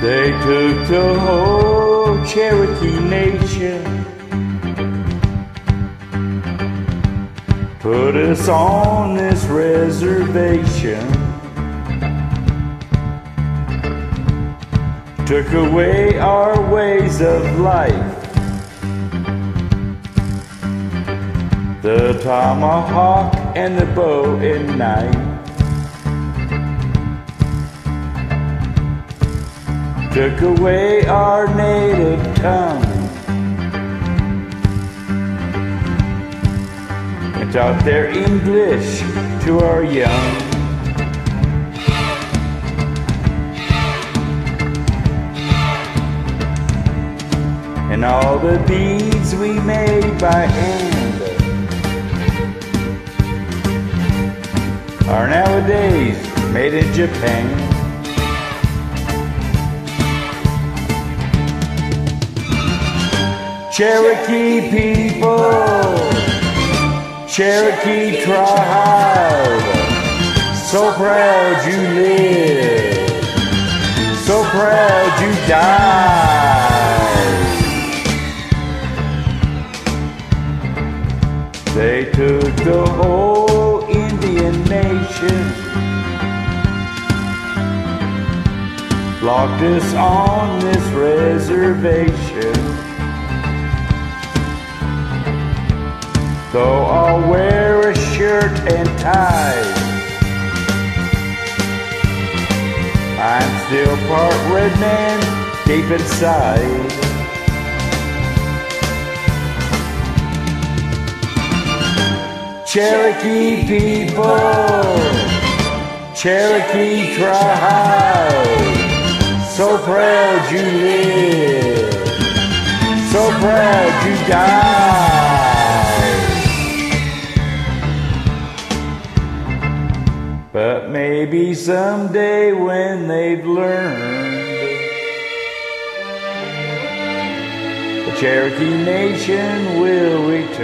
They took the whole Cherokee nation, put us on this reservation, took away our ways of life. The tomahawk and the bow and knife. took away our native tongue and taught their English to our young. And all the beads we made by hand are nowadays made in Japan. Cherokee people, Cherokee tribe, so proud you live, so proud you die. They took the whole locked us on this reservation. Though I'll wear a shirt and tie. I'm still part red man, deep inside. Cherokee people, Cherokee tribe, proud you live, so proud you die. But maybe someday when they've learned, the Cherokee Nation will return,